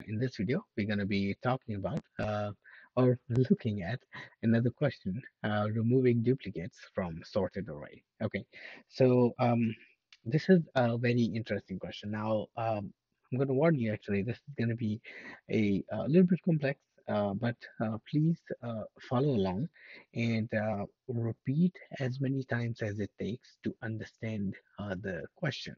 In this video, we're going to be talking about uh, or looking at another question, uh, removing duplicates from sorted array. Okay, so um, this is a very interesting question. Now, um, I'm going to warn you actually, this is going to be a, a little bit complex, uh, but uh, please uh, follow along and uh, repeat as many times as it takes to understand the question.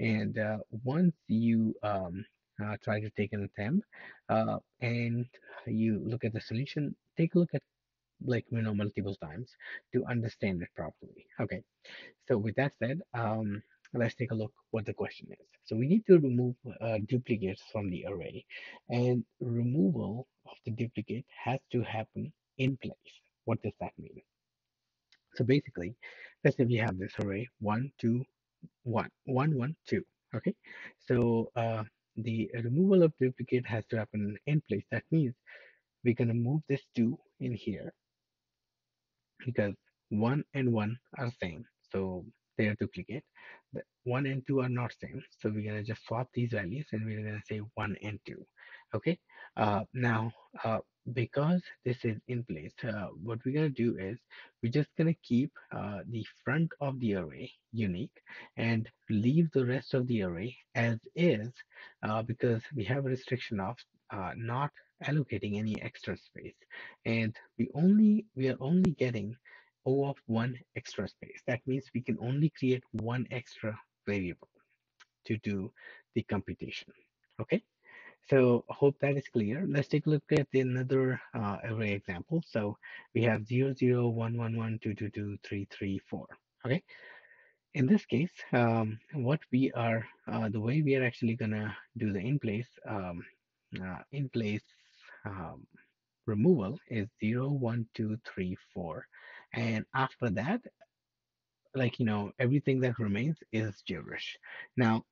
And once you um, uh, try to take an attempt uh, and you look at the solution, take a look at like you know multiple times to understand it properly. Okay, so with that said, um, let's take a look what the question is. So we need to remove uh, duplicates from the array, and removal of the duplicate has to happen in place. What does that mean? So basically, let's say we have this array one, two, one, one, one, two. Okay, so uh, the removal of duplicate has to happen in place. That means we're gonna move this two in here because one and one are same, so they are duplicate. The one and two are not same, so we're gonna just swap these values and we're gonna say one and two. Okay. Uh, now, uh, because this is in place, uh, what we're gonna do is we're just gonna keep uh, the front of the array unique and leave the rest of the array as is uh, because we have a restriction of uh, not allocating any extra space and we only we are only getting O of one extra space. That means we can only create one extra variable to do the computation. Okay. So I hope that is clear. Let's take a look at another uh, array example. So we have 0, 0, 1, 1, 1, 2, 2, 2, 3, 3, 4. Okay. In this case, um, what we are, uh, the way we are actually gonna do the in place, um, uh, in place um, removal is 0, 1, 2, 3, 4. And after that, like, you know, everything that remains is gibberish. Now,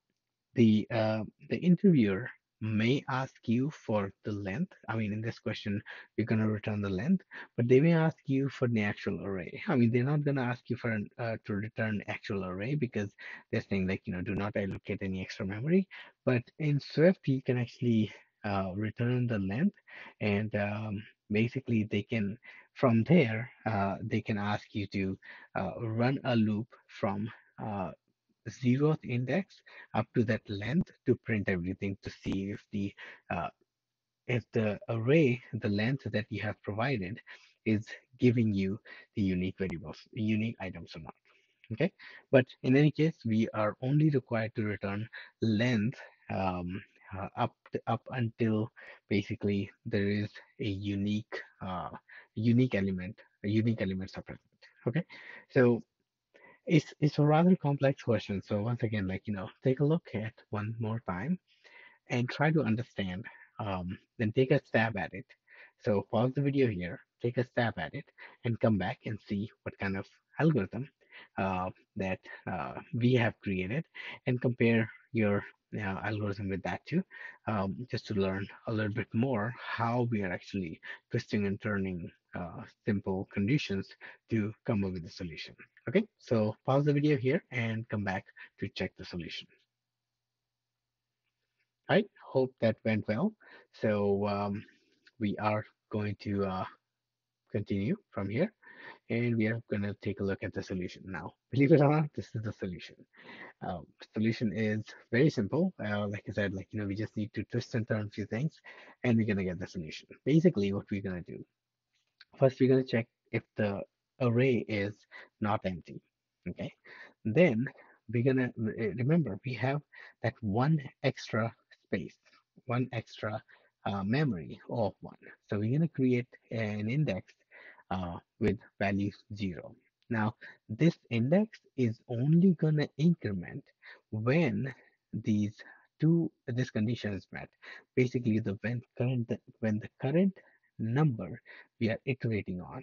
the uh, the interviewer may ask you for the length. I mean, in this question, you're going to return the length, but they may ask you for the actual array. I mean, they're not going to ask you for an, uh, to return actual array because they're saying like, you know, do not allocate any extra memory. But in Swift, you can actually uh, return the length and um, basically they can, from there, uh, they can ask you to uh, run a loop from uh, zeroth index up to that length to print everything to see if the uh, if the array the length that you have provided is giving you the unique variables unique items or not okay? But in any case we are only required to return length um, uh, up to, up until basically there is a unique uh, unique element a unique elements are present okay? So it's it's a rather complex question. So once again, like you know, take a look at one more time and try to understand. Um, then take a stab at it. So pause the video here, take a stab at it, and come back and see what kind of algorithm uh, that uh, we have created, and compare your uh, algorithm with that too, um, just to learn a little bit more how we are actually twisting and turning uh, simple conditions to come up with a solution. Okay, so pause the video here and come back to check the solution. All right, hope that went well. So um, we are going to uh, continue from here and we are going to take a look at the solution now. Believe it or not, this is the solution. Um, solution is very simple. Uh, like I said, like, you know, we just need to twist and turn a few things and we're going to get the solution. Basically, what we're going to do, first we're going to check if the array is not empty. Okay. Then we're going to remember we have that one extra space, one extra uh, memory of one. So we're going to create an index uh, with value zero. Now, this index is only going to increment when these two, this condition is met. Basically, the when current, when the current number we are iterating on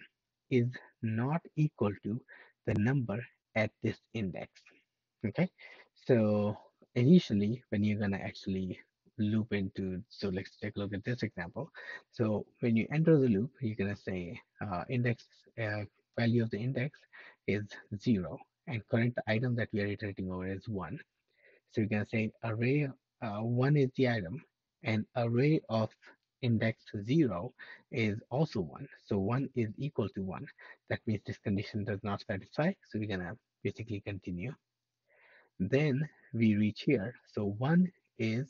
is not equal to the number at this index. Okay, so initially, when you're going to actually loop into so let's take a look at this example so when you enter the loop you're to say uh, index uh, value of the index is zero and current item that we are iterating over is one so you're to say array uh, one is the item and array of index 0 is also 1. So 1 is equal to 1. That means this condition does not satisfy. So we're going to basically continue. Then we reach here. So 1 is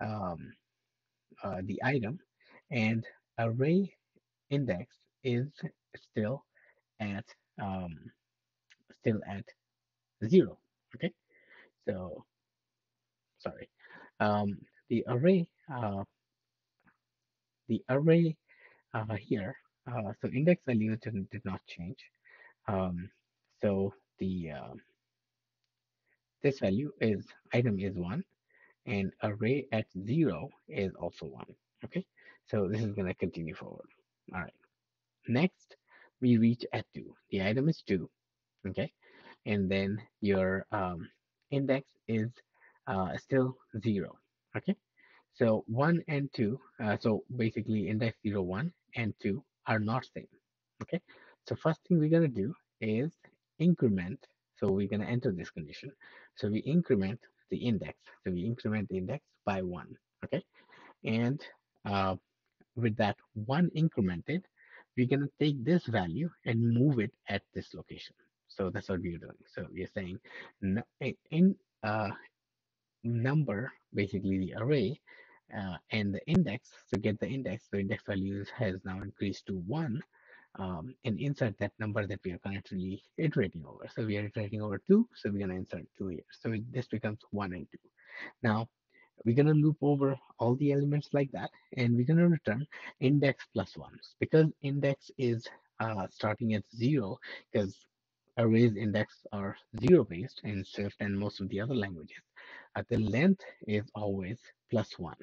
um, uh, the item and array index is still at um, still at 0. Okay. So sorry. Um, the array uh, the array uh, here, uh, so index value did, did not change. Um, so the uh, this value is item is one and array at zero is also one. Okay, so this is going to continue forward. All right. Next, we reach at two. The item is two. Okay, and then your um, index is uh, still zero. Okay, so 1 and 2, uh, so basically index zero, one, and 2 are not same. Okay, so first thing we're going to do is increment. So we're going to enter this condition. So we increment the index. So we increment the index by 1. Okay, and uh, with that 1 incremented, we're to take this value and move it at this location. So that's what we're doing. So we're saying in uh, number, basically the array, uh, and the index to get the index the index value has now increased to 1 um, and insert that number that we are currently iterating over. So we are iterating over 2 so we're going to insert 2 here. So it, this becomes 1 and 2 now we're going to loop over all the elements like that and we're going to return index plus 1 because index is uh, starting at 0 because arrays index are 0 based in swift and most of the other languages uh, the length is always plus 1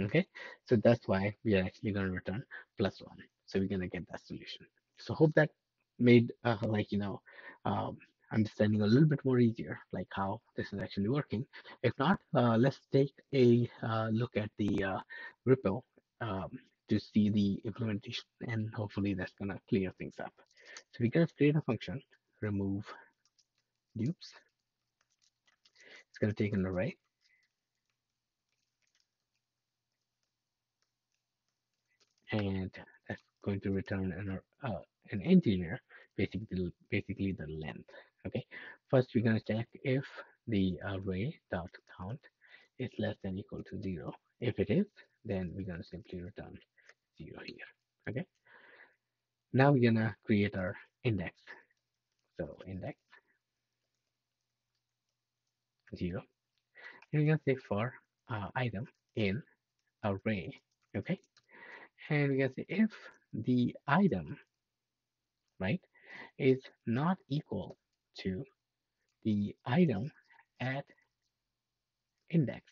Okay, so that's why we are actually going to return plus one. So we're going to get that solution. So hope that made uh, like, you know, um, understanding a little bit more easier, like how this is actually working. If not, uh, let's take a uh, look at the uh, REPL um, to see the implementation and hopefully that's going to clear things up. So we're to create a function, remove dupes. It's going to take an array and going to return an, uh, an integer, basically, basically the length. Okay, first we're going to check if the array dot count is less than equal to zero. If it is, then we're going to simply return zero here. Okay, now we're going to create our index. So index zero. And we're going to say for uh, item in array. Okay, and we can say if the item, right, is not equal to the item at index.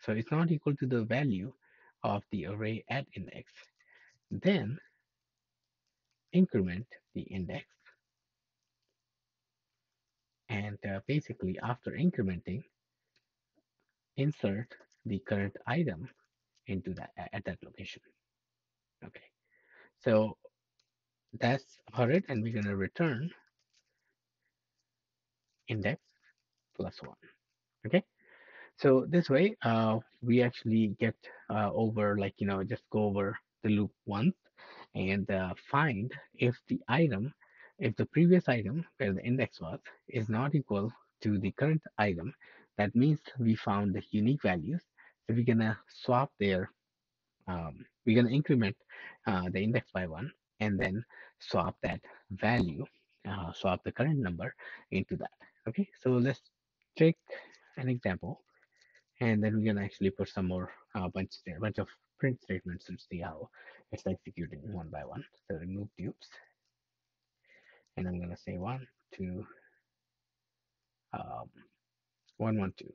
So it's not equal to the value of the array at index. Then increment the index. And uh, basically after incrementing, insert the current item into that at that location. Okay, so that's about it, and we're gonna return index plus one. Okay, so this way, uh, we actually get uh, over like you know just go over the loop once and uh, find if the item, if the previous item where the index was is not equal to the current item, that means we found the unique values. We're gonna swap their um, we're to increment uh, the index by one and then swap that value, uh, swap the current number into that. Okay, so let's take an example and then we're to actually put some more uh, bunch there, bunch of print statements and see how it's executing one by one. So remove dupes and I'm to say one, two, um, one, one, two,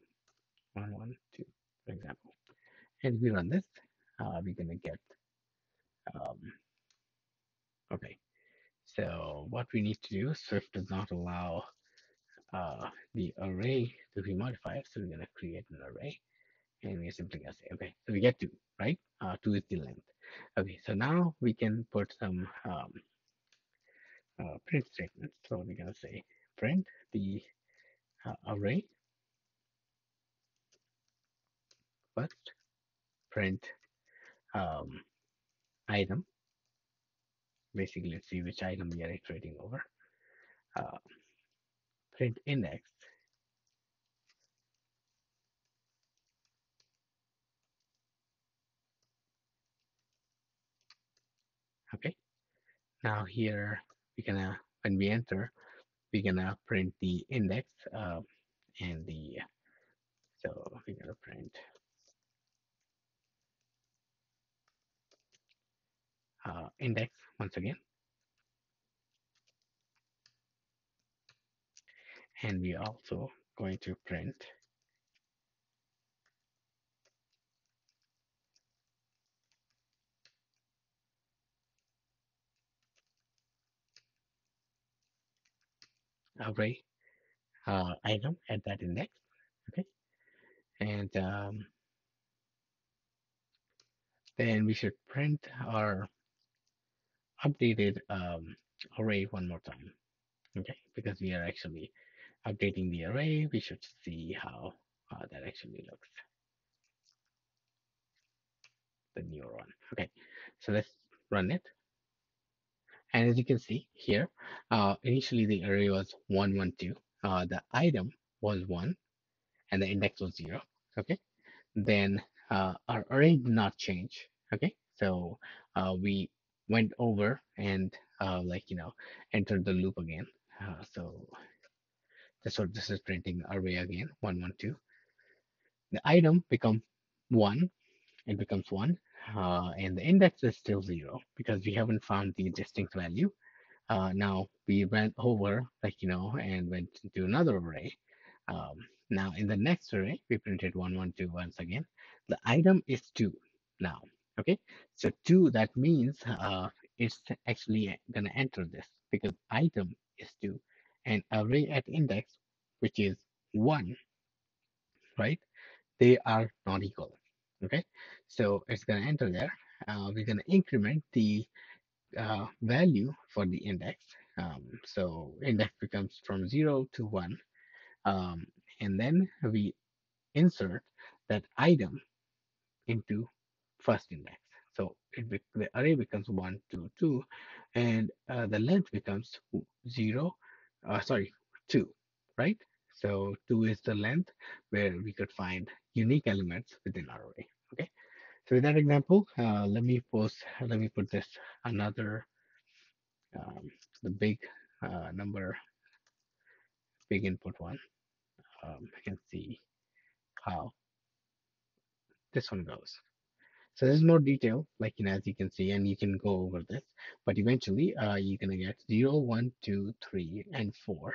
one, one, two, for example. And we run this, uh, we're going to get, um, okay. So what we need to do, Swift does not allow uh, the array to be modified. So we're going to create an array and we're simply going to say, okay, so we get two, right? Uh, two is the length. Okay, so now we can put some um, uh, print statements. So we're going to say print the uh, array first print um, item. Basically, let's see which item we are iterating over. Uh, print index. Okay. Now here we gonna when we enter, we're gonna print the index uh, and the so we're gonna print uh, index once again, and we are also going to print array uh, item at that index. Okay, and um, then we should print our updated um, array one more time. Okay, because we are actually updating the array, we should see how uh, that actually looks. The newer one. Okay, so let's run it. And as you can see here, uh, initially the array was 112. Uh, the item was 1 and the index was 0. Okay. Then uh, our array did not change. Okay. So uh, we went over and uh, like, you know, entered the loop again. Uh, so that's what this is printing array again, 112. The item become 1. It becomes 1 uh, and the index is still zero because we haven't found the distinct value. Uh, now we went over, like, you know, and went to another array. Um, now in the next array, we printed 112 once again. The item is 2 now. Okay, so 2, that means uh, it's actually going to enter this because item is 2 and array at index, which is 1, right? They are not equal. Okay, so it's going to enter there. Uh, we're going to increment the uh, value for the index. Um, so index becomes from 0 to 1. Um, and then we insert that item into first index. So it the array becomes 1, 2, 2, and uh, the length becomes 0, uh, sorry, 2, right? So 2 is the length where we could find unique elements within our array. Okay. So with that example, uh, let me post, let me put this another, um, the big uh, number, big input one. Um, I can see how this one goes. So there's more detail, like you know, as you can see, and you can go over this. But eventually, uh, you're gonna get 0, 1, 2, 3, and 4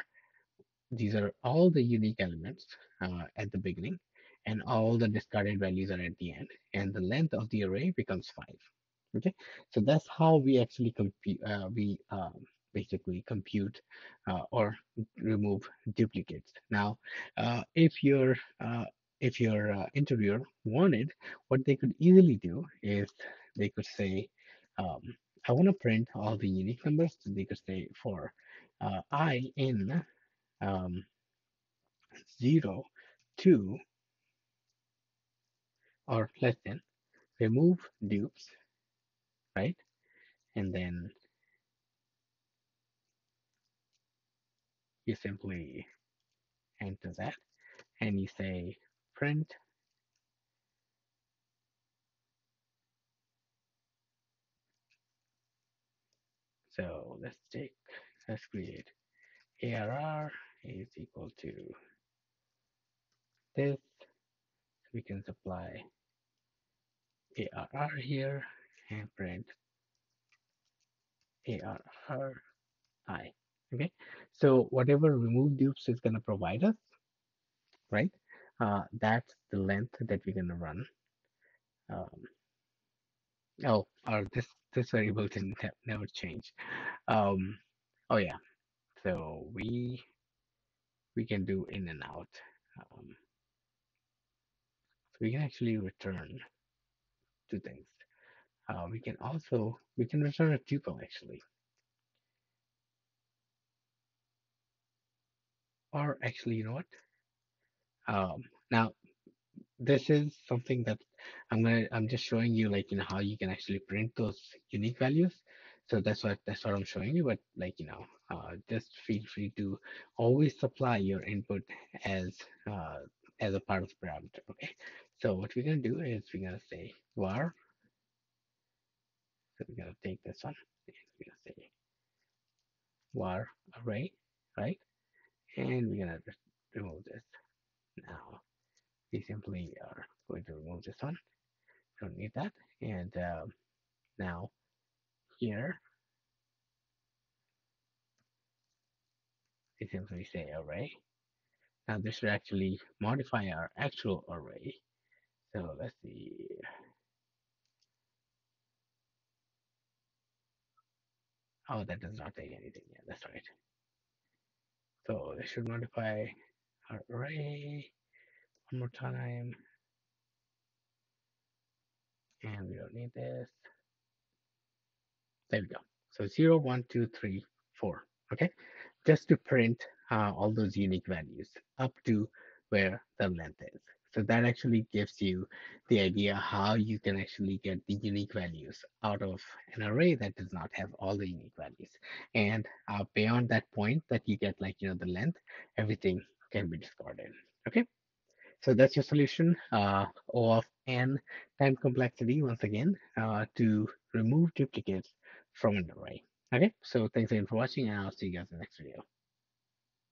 these are all the unique elements uh, at the beginning and all the discarded values are at the end and the length of the array becomes 5 okay so that's how we actually compute uh, we um, basically compute uh, or remove duplicates now uh, if your uh, if your uh, interviewer wanted what they could easily do is they could say um, i want to print all the unique numbers so they could say for i in um, 0, 2, or less than, remove dupes, right? And then you simply enter that and you say print so let's take let's create arr is equal to this. We can supply ARR here and print ARR I. Okay, so whatever remove dupes is going to provide us, right? Uh, that's the length that we're going to run. Um, oh, or this this variable didn't never change. Um, oh yeah, so we we can do in and out. Um, so we can actually return two things. Uh, we can also, we can return a tuple actually. Or actually, you know what? Um, now, this is something that I'm gonna I'm just showing you like you know how you can actually print those unique values. So that's what that's what I'm showing you. But like you know, uh, just feel free to always supply your input as uh, as a part of the parameter. Okay. So what we're gonna do is we're gonna say var. So we're gonna take this one. and We're gonna say var array, right? And we're gonna remove this. Now we simply are going to remove this one. Don't need that. And um, now here we simply say array. Now this should actually modify our actual array. So let's see. Oh, that does not take anything. Yeah, that's right. So this should modify array one more time. And we don't need this. There we go. So zero, one, two, three, four. Okay. Just to print uh, all those unique values up to where the length is. So that actually gives you the idea how you can actually get the unique values out of an array that does not have all the unique values. And uh, beyond that point that you get like, you know, the length, everything can be discarded. Okay. So that's your solution uh, of n time complexity once again uh, to remove duplicates from an array. Okay, so thanks again for watching and I'll see you guys in the next video.